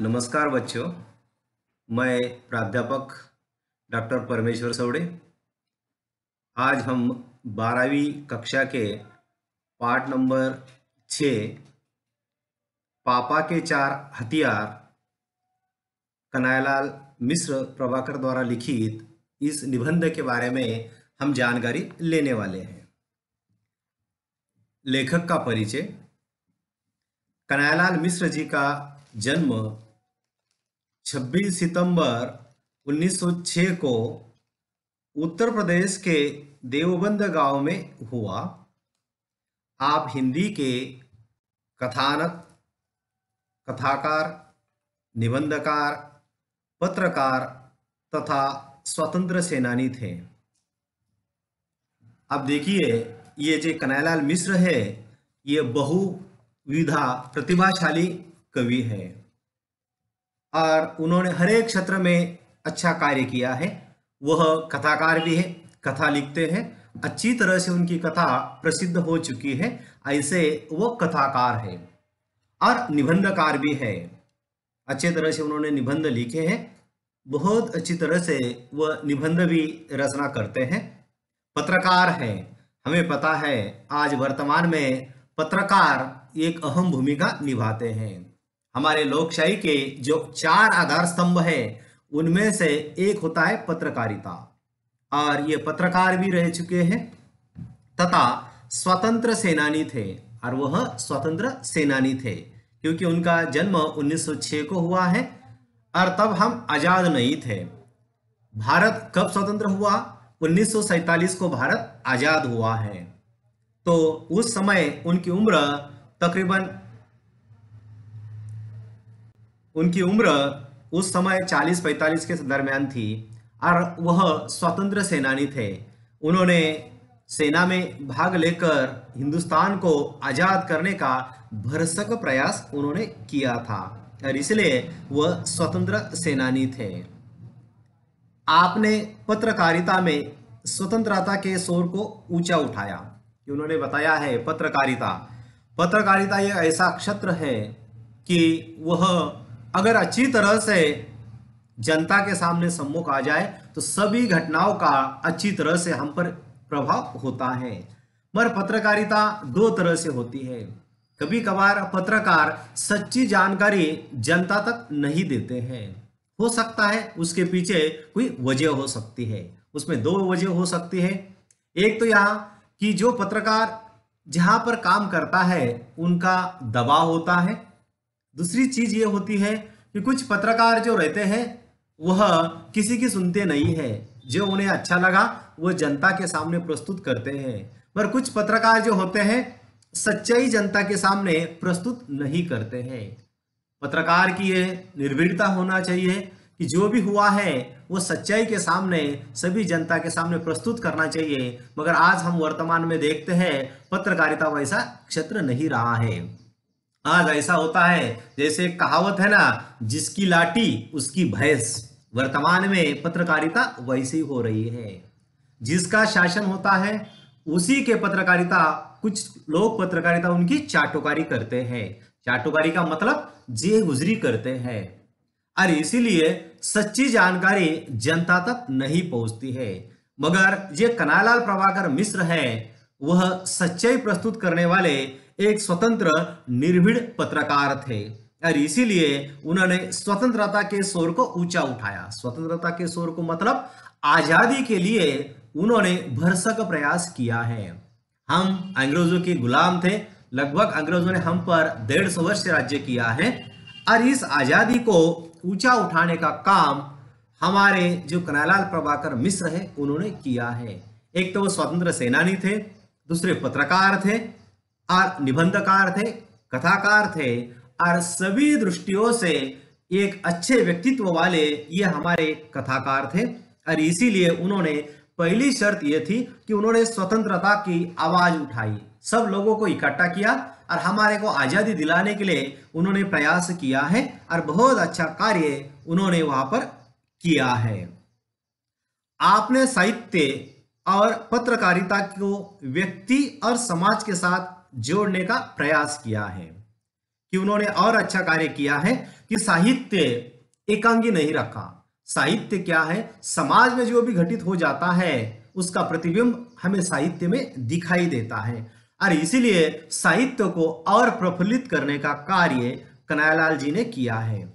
नमस्कार बच्चों। मैं प्राध्यापक डॉक्टर परमेश्वर सवड़े आज हम बारहवीं कक्षा के पाठ नंबर छ, पापा के चार हथियार कनायलाल मिश्र प्रभाकर द्वारा लिखित इस निबंध के बारे में हम जानकारी लेने वाले हैं। लेखक का परिचय कनायलाल मिश्र जी का जन्म 26 सितंबर 1906 को उत्तर प्रदेश के देवबंद गाँव में हुआ। आप हिंदी के कथानक, कथाकार, निबंधकार, पत्रकार तथा स्वतंत्र सेनानी थे। अब देखिए, ये जो कनायलाल मिश्र है, ये बहुविधा प्रतिभाशाली कवि है। और उन्होंने हर एक क्षेत्र में अच्छा कार्य किया है। वह कथाकार भी है, कथा लिखते हैं। अच्छी तरह से उनकी कथा प्रसिद्ध हो चुकी है, ऐसे वो कथाकार है। और निबंधकार भी है। अच्छे तरह से उन्होंने निबंध लिखे हैं। बहुत अच्छी तरह से वह निबंध भी रचना करते हैं। पत्रकार हैं। हमें पता है, आज वर्तमान में पत्रकार एक अहम भूमिका निभाते हैं। हमारे लोकशाही के जो चार आधार स्तंभ है, उनमें से एक होता है पत्रकारिता। और ये पत्रकार भी रह चुके हैं, तथा स्वतंत्र सेनानी थे, और वह स्वतंत्र सेनानी थे, क्योंकि उनका जन्म 1906 को हुआ है, और तब हम आज़ाद नहीं थे। भारत कब स्वतंत्र हुआ? 1947 को भारत आज़ाद हुआ है। तो उस समय उनकी उम्र तकरीबन उनकी उम्र उस समय 40-45 के दरमियान थी और वह स्वतंत्र सेनानी थे। उन्होंने सेना में भाग लेकर हिंदुस्तान को आज़ाद करने का भरसक प्रयास उन्होंने किया था और इसलिए वह स्वतंत्र सेनानी थे। आपने पत्रकारिता में स्वतंत्रता के शोर को ऊँचा उठाया। उन्होंने बताया है पत्रकारिता। पत्रकारिता यह ऐसा क्षेत्र है कि वह अगर अच्छी तरह से जनता के सामने सम्मुख आ जाए तो सभी घटनाओं का अच्छी तरह से हम पर प्रभाव होता है। मगर पत्रकारिता दो तरह से होती है। कभी कभार पत्रकार सच्ची जानकारी जनता तक नहीं देते हैं। हो सकता है उसके पीछे कोई वजह हो सकती है। उसमें दो वजह हो सकती है। एक तो यहाँ कि जो पत्रकार जहाँ पर काम करता है, उनका दबाव होता है। दूसरी चीज़ ये होती है कि कुछ पत्रकार जो रहते हैं, वह किसी की सुनते नहीं है। जो उन्हें अच्छा लगा, वो जनता के सामने प्रस्तुत करते हैं। पर कुछ पत्रकार जो होते हैं, सच्चाई जनता के सामने प्रस्तुत नहीं करते हैं। पत्रकार की ये निर्भीड़ता होना चाहिए कि जो भी हुआ है, वो सच्चाई के सामने, सभी जनता के सामने प्रस्तुत करना चाहिए। मगर आज हम वर्तमान में देखते हैं, पत्रकारिता वैसा क्षेत्र नहीं रहा है। आज ऐसा होता है, जैसे कहावत है ना, जिसकी लाठी उसकी भैंस। वर्तमान में पत्रकारिता वैसी हो रही है। जिसका शासन होता है, उसी के पत्रकारिता, कुछ लोग पत्रकारिता उनकी चाटुकारी करते हैं। चाटुकारी का मतलब जे गुजरी करते हैं। और इसीलिए सच्ची जानकारी जनता तक नहीं पहुँचती है। मगर ये कनालाल प्रभाकर मिश्र है वह सच्चाई प्रस्तुत करने वाले एक स्वतंत्र, निर्भीड़ पत्रकार थे। और इसीलिए उन्होंने स्वतंत्रता के शोर को ऊँचा उठाया। स्वतंत्रता के शोर को मतलब आज़ादी के लिए उन्होंने भरसक प्रयास किया है। हम अंग्रेज़ों के गुलाम थे। लगभग अंग्रेज़ों ने हम पर डेढ़ सौ वर्ष राज्य किया है। और इस आज़ादी को ऊँचा उठाने का काम हमारे जो कनालाल प्रभाकर मिश्र है, उन्होंने किया है। एक तो वो स्वतंत्र सेनानी थे। दूसरे पत्रकार थे और निबंधकार थे, कथाकार थे और सभी दृष्टियों से एक अच्छे व्यक्तित्व वाले ये हमारे कथाकार थे। और इसीलिए उन्होंने पहली शर्त यह थी कि उन्होंने स्वतंत्रता की आवाज़ उठाई। सब लोगों को इकट्ठा किया और हमारे को आज़ादी दिलाने के लिए उन्होंने प्रयास किया है और बहुत अच्छा कार्य उन्होंने वहाँ पर किया है। आपने साहित्य और पत्रकारिता को व्यक्ति और समाज के साथ जोड़ने का प्रयास किया है कि उन्होंने और अच्छा कार्य किया है कि साहित्य एकांगी नहीं रखा। साहित्य क्या है? समाज में जो भी घटित हो जाता है, उसका प्रतिबिंब हमें साहित्य में दिखाई देता है। और इसीलिए साहित्य को और प्रफुल्लित करने का कार्य कनायालाल जी ने किया है।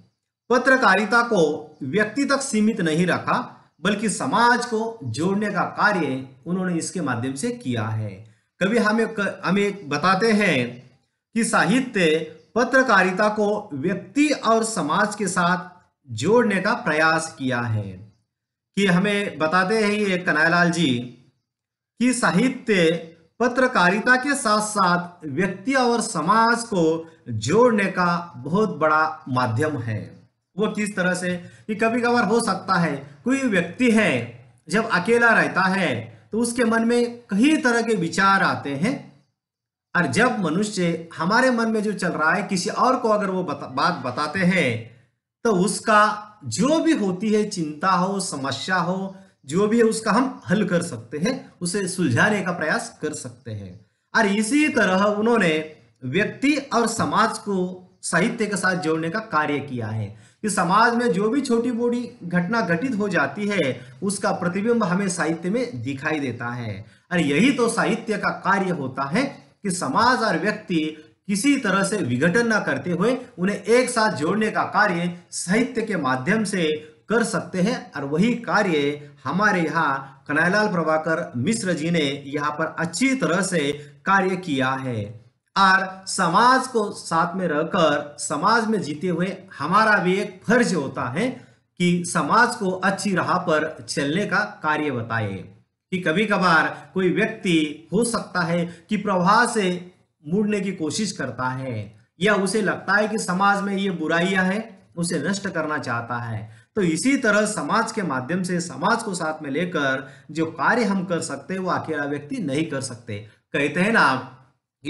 पत्रकारिता को व्यक्ति तक सीमित नहीं रखा बल्कि समाज को जोड़ने का कार्य उन्होंने इसके माध्यम से किया है। कभी हमें हमें बताते हैं कि साहित्य पत्रकारिता को व्यक्ति और समाज के साथ जोड़ने का प्रयास किया है। कि हमें बताते हैं ये कनायलाल जी कि साहित्य पत्रकारिता के साथ साथ व्यक्ति और समाज को जोड़ने का बहुत बड़ा माध्यम है। वो किस तरह से कि कभी कभार हो सकता है कोई व्यक्ति है जब अकेला रहता है तो उसके मन में कई तरह के विचार आते हैं। और जब मनुष्य हमारे मन में जो चल रहा है किसी और को अगर वो बता, बात बताते हैं तो उसका जो भी होती है चिंता हो समस्या हो जो भी है उसका हम हल कर सकते हैं उसे सुलझाने का प्रयास कर सकते हैं। और इसी तरह उन्होंने व्यक्ति और समाज को साहित्य के साथ जोड़ने का कार्य किया है। कि समाज में जो भी छोटी मोटी घटना घटित हो जाती है, उसका प्रतिबिंब हमें साहित्य में दिखाई देता है। और यही तो साहित्य का कार्य होता है कि समाज और व्यक्ति किसी तरह से विघटन न करते हुए उन्हें एक साथ जोड़ने का कार्य साहित्य के माध्यम से कर सकते हैं। और वही कार्य हमारे यहाँ कनायलाल प्रभाकर मिश्र जी ने यहाँ पर अच्छी तरह से कार्य किया है। और समाज को साथ में रहकर, समाज में जीते हुए हमारा भी एक फ़र्ज़ होता है कि समाज को अच्छी राह पर चलने का कार्य बताए। कि कभी कभार कोई व्यक्ति हो सकता है कि प्रवाह से मुड़ने की कोशिश करता है, या उसे लगता है कि समाज में ये बुराइयाँ हैं, उसे नष्ट करना चाहता है। तो इसी तरह समाज के माध्यम से, समाज को साथ में लेकर जो कार्य हम कर सकते वो अकेला व्यक्ति नहीं कर सकते। कहते हैं ना कि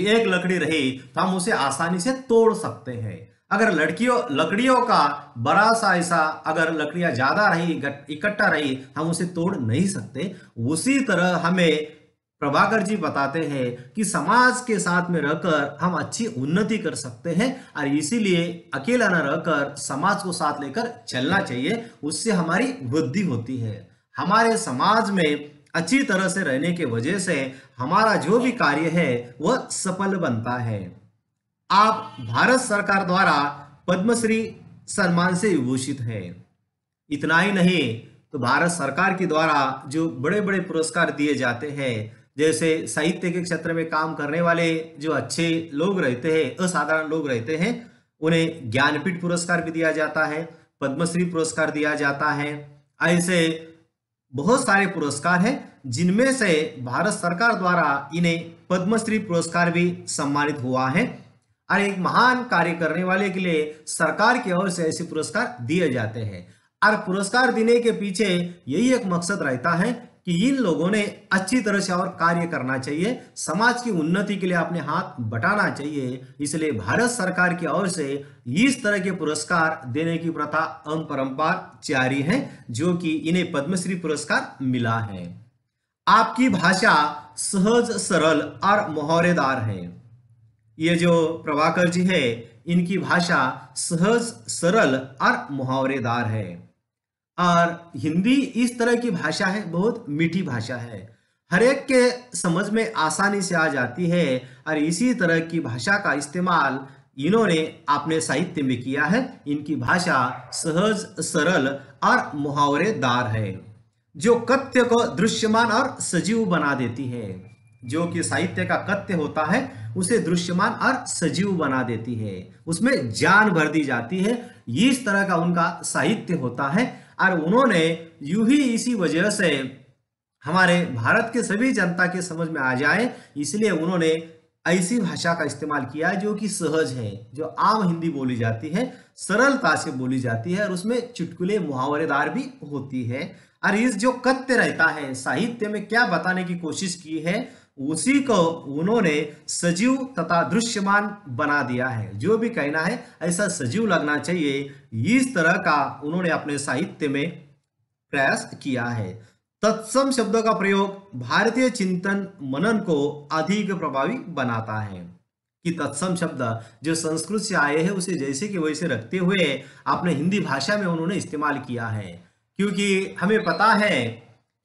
एक लकड़ी रही तो हम उसे आसानी से तोड़ सकते हैं। अगर लड़कियों, लकड़ियों का बड़ा सा ऐसा अगर लकड़ियाँ ज़्यादा रही इकट्ठा रही, हम उसे तोड़ नहीं सकते। उसी तरह हमें प्रभाकर जी बताते हैं कि समाज के साथ में रहकर हम अच्छी उन्नति कर सकते हैं और इसीलिए अकेला न रहकर समाज को साथ लेकर चलना चाहिए, उससे हमारी वृद्धि होती है। हमारे समाज में अच्छी तरह से रहने के वजह से हमारा जो भी कार्य है, वह सफल बनता है। आप भारत सरकार द्वारा पद्मश्री सम्मान से विभूषित है। इतना ही नहीं तो भारत सरकार के द्वारा जो बड़े बड़े पुरस्कार दिए जाते हैं, जैसे साहित्य के क्षेत्र में काम करने वाले जो अच्छे लोग रहते हैं, असाधारण लोग रहते हैं, उन्हें ज्ञानपीठ पुरस्कार भी दिया जाता है, पद्मश्री पुरस्कार दिया जाता है। ऐसे बहुत सारे पुरस्कार हैं, जिनमें से भारत सरकार द्वारा इन्हें पद्मश्री पुरस्कार भी सम्मानित हुआ है। और एक महान कार्य करने वाले के लिए सरकार की ओर से ऐसे पुरस्कार दिए जाते हैं। और पुरस्कार देने के पीछे यही एक मकसद रहता है कि इन लोगों ने अच्छी तरह से और कार्य करना चाहिए, समाज की उन्नति के लिए अपने हाथ बटाना चाहिए। इसलिए भारत सरकार की ओर से इस तरह के पुरस्कार देने की प्रथा अम परंपार जारी है, जो कि इन्हें पद्मश्री पुरस्कार मिला है। आपकी भाषा सहज, सरल और मोहरेदार है। ये जो प्रभाकर जी है, इनकी भाषा सहज, सरल और मुहावरेदार है। और हिंदी इस तरह की भाषा है, बहुत मीठी भाषा है। हर एक के समझ में आसानी से आ जाती है और इसी तरह की भाषा का इस्तेमाल इन्होंने अपने साहित्य में किया है। इनकी भाषा सहज, सरल और मुहावरेदार है, जो कथ्य को दृश्यमान और सजीव बना देती है। जो कि साहित्य का कथ्य होता है, उसे दृश्यमान और सजीव बना देती है। उसमें जान भर दी जाती है। इस तरह का उनका साहित्य होता है। और उन्होंने यू ही इसी वजह से हमारे भारत के सभी जनता के समझ में आ जाए, इसलिए उन्होंने ऐसी भाषा का इस्तेमाल किया जो कि सहज है, जो आम हिंदी बोली जाती है, सरलता से बोली जाती है और उसमें चुटकुले, मुहावरेदार भी होती है। और इस जो कत्य रहता है, साहित्य में क्या बताने की कोशिश की है उसी को उन्होंने सजीव तथा दृश्यमान बना दिया है। जो भी कहना है, ऐसा सजीव लगना चाहिए। इस तरह का उन्होंने अपने साहित्य में प्रयास किया है। तत्सम शब्दों का प्रयोग भारतीय चिंतन मनन को अधिक प्रभावी बनाता है। कि तत्सम शब्द जो संस्कृत से आए हैं, उसे जैसे कि वैसे रखते हुए अपने हिंदी भाषा में उन्होंने इस्तेमाल किया है। क्योंकि हमें पता है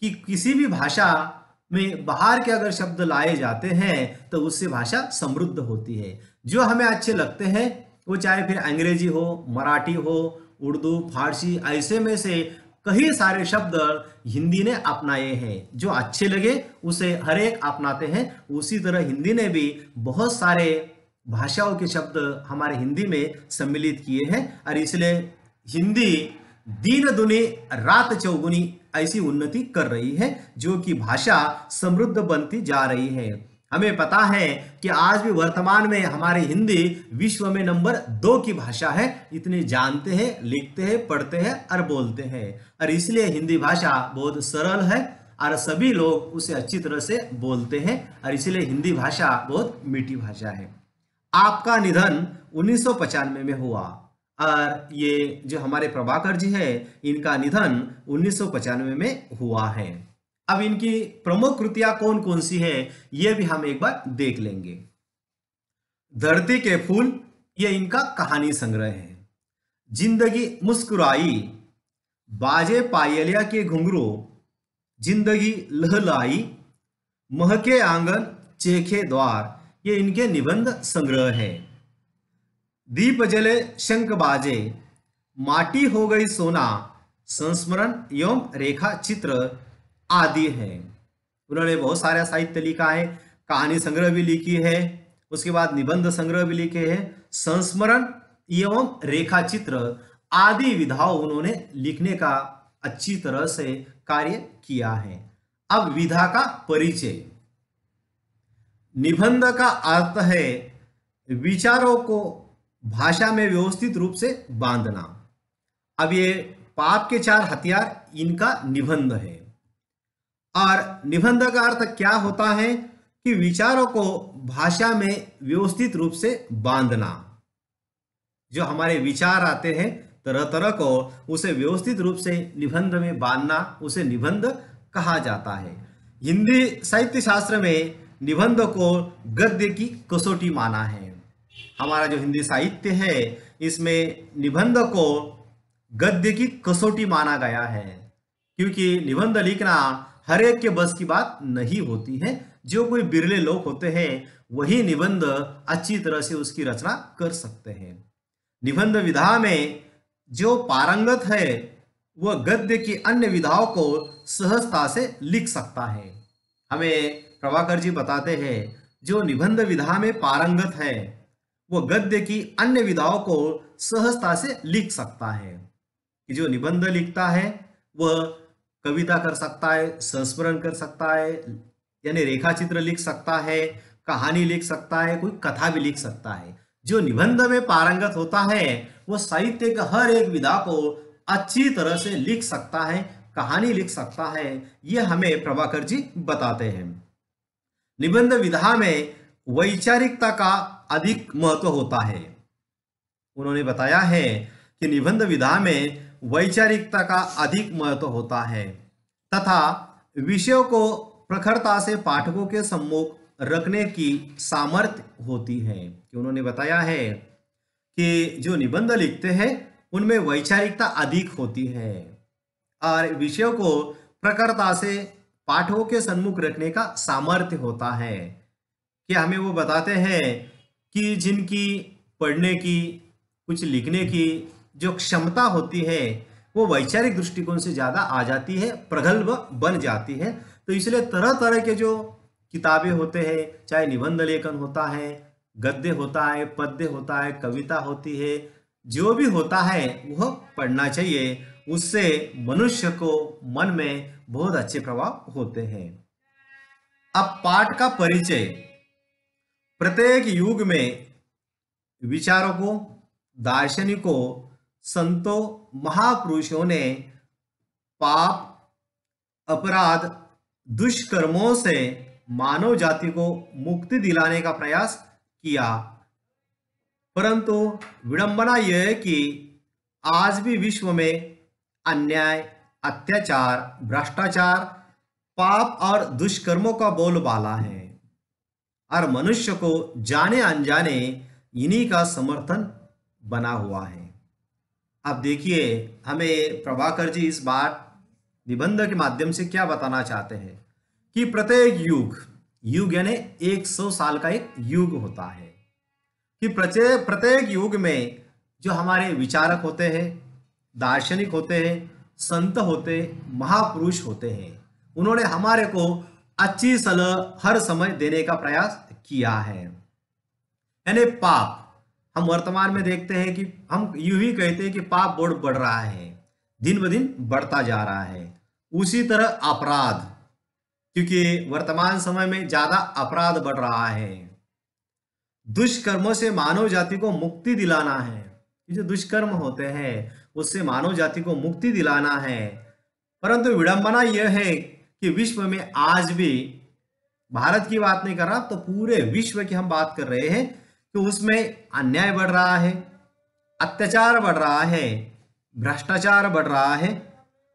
कि किसी भी भाषा में बाहर के अगर शब्द लाए जाते हैं तो उससे भाषा समृद्ध होती है। जो हमें अच्छे लगते हैं, वो चाहे फिर अंग्रेज़ी हो, मराठी हो, उर्दू, फारसी, ऐसे में से कई सारे शब्द हिंदी ने अपनाए हैं। जो अच्छे लगे, उसे हर एक अपनाते हैं। उसी तरह हिंदी ने भी बहुत सारे भाषाओं के शब्द हमारे हिंदी में सम्मिलित किए हैं। और इसलिए हिंदी दिन दुनी रात चौगुनी ऐसी उन्नति कर रही है, जो कि भाषा समृद्ध बनती जा रही है। हमें पता है कि आज भी वर्तमान में हमारी हिंदी विश्व में नंबर दो की भाषा है। इतने जानते हैं, लिखते हैं, पढ़ते हैं और बोलते हैं। और इसलिए हिंदी भाषा बहुत सरल है और सभी लोग उसे अच्छी तरह से बोलते हैं और इसलिए हिंदी भाषा बहुत मीठी भाषा है। आपका निधन उन्नीस में हुआ। ये जो हमारे प्रभाकर जी है, इनका निधन उन्नीस में हुआ है। अब इनकी प्रमुख कृतियाँ कौन कौन सी है, ये भी हम एक बार देख लेंगे। धरती के फूल, ये इनका कहानी संग्रह है। ज़िंदगी मुस्कुराई, बाजे पायलिया के घुंघरू, ज़िंदगी लहलाई, महके आँगन, चेखे द्वार, ये इनके निबंध संग्रह है। दीप जले शंख बाजे माटी हो गई सोना, संस्मरण एवं रेखा चित्र आदि है। उन्होंने बहुत सारा साहित्य लिखा है, कहानी संग्रह भी लिखी है, उसके बाद निबंध संग्रह भी लिखे हैं, संस्मरण एवं रेखा चित्र आदि विधाओं उन्होंने लिखने का अच्छी तरह से कार्य किया है। अब विधा का परिचय। निबंध का अर्थ है, विचारों को भाषा में व्यवस्थित रूप से बांधना। अब ये पाप के चार हथियार इनका निबंध है। और निबंध का अर्थ क्या होता है कि विचारों को भाषा में व्यवस्थित रूप से बांधना। जो हमारे विचार आते हैं तरह तरह को उसे व्यवस्थित रूप से निबंध में बांधना, उसे निबंध कहा जाता है। हिंदी साहित्य शास्त्र में निबंध को गद्य की कसौटी माना है। हमारा जो हिंदी साहित्य है, इसमें निबंध को गद्य की कसौटी माना गया है। क्योंकि निबंध लिखना हर एक के बस की बात नहीं होती है। जो कोई बिरले लोग होते हैं, वही निबंध अच्छी तरह से उसकी रचना कर सकते हैं। निबंध विधा में जो पारंगत है, वह गद्य की अन्य विधाओं को सहजता से लिख सकता है। हमें प्रभाकर जी बताते हैं, जो निबंध विधा में पारंगत है वह गद्य की अन्य विधाओं को सहजता से लिख सकता है। कि जो निबंध लिखता है, वह कविता कर सकता है, संस्मरण कर सकता है, यानी रेखा चित्र लिख सकता है, कहानी लिख सकता है, कोई कथा भी लिख सकता है। जो निबंध में पारंगत होता है, वो साहित्य के हर एक विधा को अच्छी तरह से लिख सकता है, कहानी लिख सकता है, ये हमें प्रभाकर जी बताते हैं। निबंध विधा में वैचारिकता का अधिक महत्व होता है। उन्होंने बताया है कि निबंध विधा में वैचारिकता का अधिक महत्व होता है तथा विषयों को प्रखरता से पाठकों के सम्मुख रखने की सामर्थ्य होती है। कि उन्होंने बताया है कि जो निबंध लिखते हैं, उनमें वैचारिकता अधिक होती है और विषयों को प्रखरता से पाठकों के सम्मुख रखने का सामर्थ्य होता है। कि हमें वो बताते हैं कि जिनकी पढ़ने की, कुछ लिखने की जो क्षमता होती है, वो वैचारिक दृष्टिकोण से ज़्यादा आ जाती है, प्रगल्भ बन जाती है। तो इसलिए तरह तरह के जो किताबें होते हैं, चाहे निबंध लेखन होता है, गद्य होता है, पद्य होता है, कविता होती है, जो भी होता है वह पढ़ना चाहिए। उससे मनुष्य को मन में बहुत अच्छे प्रभाव होते हैं। अब पाठ का परिचय। प्रत्येक युग में विचारों को दार्शनिकों, संतों, महापुरुषों ने पाप, अपराध, दुष्कर्मों से मानव जाति को मुक्ति दिलाने का प्रयास किया। परंतु विडंबना यह है कि आज भी विश्व में अन्याय, अत्याचार, भ्रष्टाचार, पाप और दुष्कर्मों का बोलबाला है। और मनुष्य को जाने अनजाने इन्हीं का समर्थन बना हुआ है। अब देखिए, हमें प्रभाकर जी इस बार निबंध के माध्यम से क्या बताना चाहते हैं कि प्रत्येक युग युग यानी एक सौ साल का एक युग होता है कि प्रत्येक युग में जो हमारे विचारक होते हैं, दार्शनिक होते हैं, संत होते, महापुरुष होते हैं, उन्होंने हमारे को अच्छी सलाह हर समय देने का प्रयास किया है। यानी पाप, हम वर्तमान में देखते हैं कि हम यूँ ही कहते हैं कि पाप बढ़ बढ़ रहा है, दिन ब दिन बढ़ता जा रहा है। उसी तरह अपराध, क्योंकि वर्तमान समय में ज़्यादा अपराध बढ़ रहा है। दुष्कर्मों से मानव जाति को मुक्ति दिलाना है। जो दुष्कर्म होते हैं, उससे मानव जाति को मुक्ति दिलाना है। परंतु विडंबना यह है कि विश्व में आज भी भारत की बात नहीं कर रहा तो पूरे विश्व की हम बात कर रहे हैं कि उसमें अन्याय बढ़ रहा है, अत्याचार बढ़ रहा है, भ्रष्टाचार बढ़ रहा है,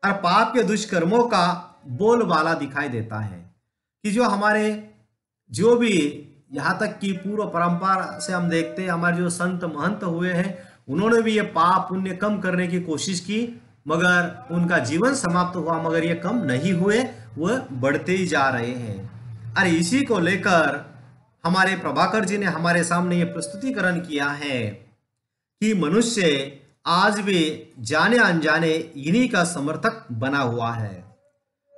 और पाप के दुष्कर्मों का बोलबाला दिखाई देता है कि जो हमारे, जो भी यहाँ तक कि पूर्व परंपरा से हम देखते हैं, हमारे जो संत महंत हुए हैं, उन्होंने भी ये पाप पुण्य कम करने की कोशिश की मगर उनका जीवन समाप्त हुआ, मगर ये कम नहीं हुए वह बढ़ते ही जा रहे हैं। अरे, इसी को लेकर हमारे प्रभाकर जी ने हमारे सामने ये प्रस्तुतिकरण किया है कि मनुष्य आज भी जाने अनजाने इन्हीं का समर्थक बना हुआ है।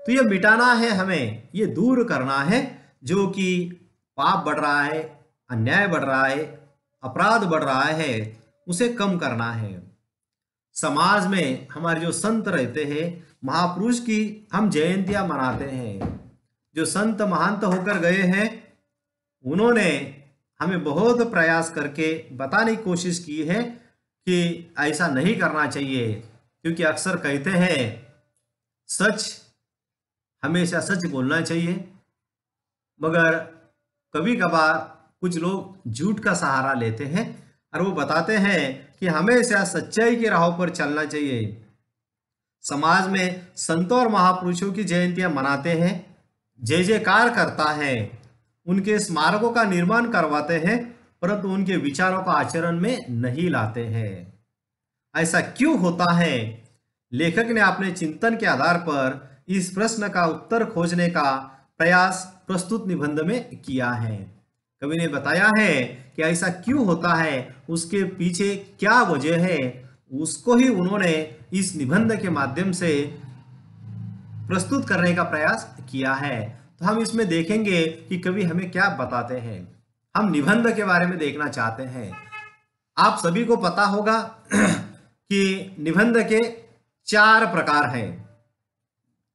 तो ये मिटाना है हमें, ये दूर करना है, जो कि पाप बढ़ रहा है, अन्याय बढ़ रहा है, अपराध बढ़ रहा है, उसे कम करना है। समाज में हमारे जो संत रहते हैं, महापुरुष की हम जयंतियाँ मनाते हैं। जो संत महंत होकर गए हैं, उन्होंने हमें बहुत प्रयास करके बताने की कोशिश की है कि ऐसा नहीं करना चाहिए, क्योंकि अक्सर कहते हैं, सच, हमेशा सच बोलना चाहिए। मगर कभी कभार कुछ लोग झूठ का सहारा लेते हैं और वो बताते हैं कि हमेशा सच्चाई के राहों पर चलना चाहिए। समाज में संतों और महापुरुषों की जयंतियाँ मनाते हैं, जय जयकार करता है, उनके स्मारकों का निर्माण करवाते हैं, परंतु उनके विचारों का आचरण में नहीं लाते हैं। ऐसा क्यों होता है? लेखक ने अपने चिंतन के आधार पर इस प्रश्न का उत्तर खोजने का प्रयास प्रस्तुत निबंध में किया है। कवि ने बताया है कि ऐसा क्यों होता है? उसके पीछे क्या वजह है? उसको ही उन्होंने इस निबंध के माध्यम से प्रस्तुत करने का प्रयास किया है। तो हम इसमें देखेंगे कि कवि हमें क्या बताते हैं। हम निबंध के बारे में देखना चाहते हैं। आप सभी को पता होगा कि निबंध के चार प्रकार हैं।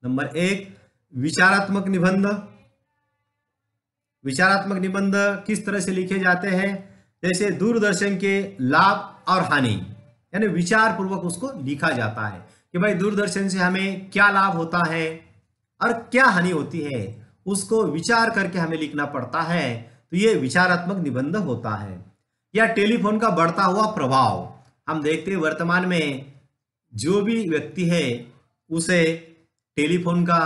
नंबर एक, विचारात्मक निबंध। विचारात्मक निबंध किस तरह से लिखे जाते हैं, जैसे दूरदर्शन के लाभ और हानि, यानी विचार पूर्वक उसको लिखा जाता है कि भाई दूरदर्शन से हमें क्या लाभ होता है और क्या हानि होती है, उसको विचार करके हमें लिखना पड़ता है तो ये विचारात्मक निबंध होता है। या टेलीफोन का बढ़ता हुआ प्रभाव, हम देखते हैं वर्तमान में जो भी व्यक्ति है, उसे टेलीफोन का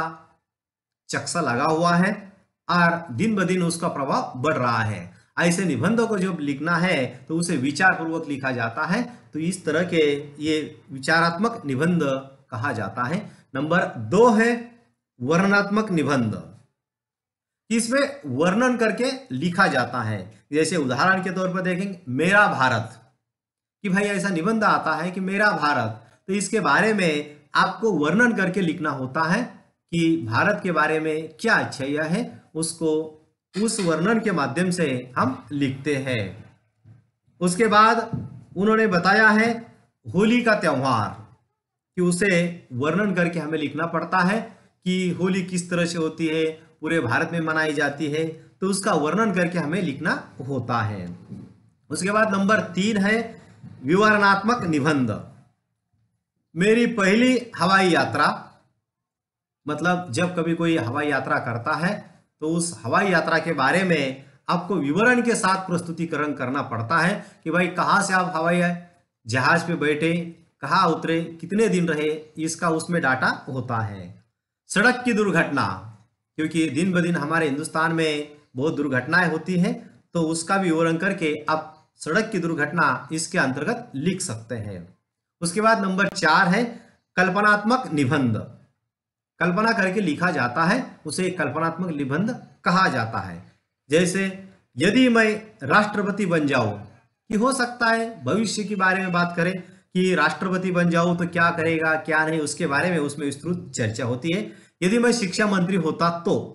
चक्सा लगा हुआ है और दिन ब दिन उसका प्रभाव बढ़ रहा है। ऐसे निबंधों को जब लिखना है तो उसे विचार पूर्वक लिखा जाता है। तो इस तरह के ये विचारात्मक निबंध कहा जाता है। नंबर दो है वर्णात्मक निबंध। इसमें वर्णन करके लिखा जाता है। जैसे उदाहरण के तौर पर देखेंगे, मेरा भारत। कि भाई ऐसा निबंध आता है कि मेरा भारत। तो इसके बारे में आपको वर्णन करके लिखना होता है कि भारत के बारे में क्या अच्छाइयाँ है। उसको उस वर्णन के माध्यम से हम लिखते हैं। उसके बाद उन्होंने बताया है होली का त्यौहार, कि उसे वर्णन करके हमें लिखना पड़ता है कि होली किस तरह से होती है, पूरे भारत में मनाई जाती है तो उसका वर्णन करके हमें लिखना होता है। उसके बाद नंबर तीन है, विवरणात्मक निबंध। मेरी पहली हवाई यात्रा मतलब जब कभी कोई हवाई यात्रा करता है तो उस हवाई यात्रा के बारे में आपको विवरण के साथ प्रस्तुतिकरण करना पड़ता है कि भाई कहाँ से आप हवाई जहाज़ पे बैठे, कहाँ उतरे, कितने दिन रहे, इसका उसमें डाटा होता है। सड़क की दुर्घटना, क्योंकि दिन ब दिन हमारे हिंदुस्तान में बहुत दुर्घटनाएँ होती हैं तो उसका भी विवरण करके आप सड़क की दुर्घटना इसके अंतर्गत लिख सकते हैं। उसके बाद नंबर चार है कल्पनात्मक निबंध। कल्पना करके लिखा जाता है, उसे कल्पनात्मक निबंध कहा जाता है। जैसे, यदि मैं राष्ट्रपति बन जाऊँ, कि हो सकता है भविष्य के बारे में बात करें, कि राष्ट्रपति बन जाऊँ तो क्या करेगा, क्या नहीं, उसके बारे में उसमें विस्तृत चर्चा होती है। यदि मैं शिक्षा मंत्री होता तो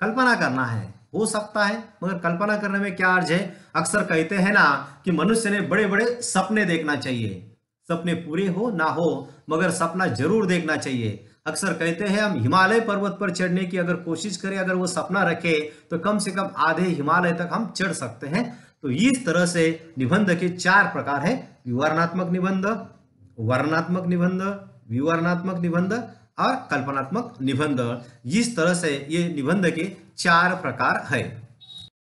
कल्पना करना है, हो सकता है, मगर कल्पना करने में क्या अर्ज़ है? अक्सर कहते हैं ना कि मनुष्य ने बड़े बड़े सपने देखना चाहिए। सपने पूरे हो ना हो, मगर सपना ज़रूर देखना चाहिए। अक्सर कहते हैं, हम हिमालय पर्वत पर चढ़ने की अगर कोशिश करें, अगर वो सपना रखे तो कम से कम आधे हिमालय तक हम चढ़ सकते हैं। तो इस तरह से निबंध के चार प्रकार है। विवरणात्मक निबंध वर्णात्मक निबंध, विवरणात्मक निबंध और कल्पनात्मक निबंध। इस तरह से ये निबंध के चार प्रकार है।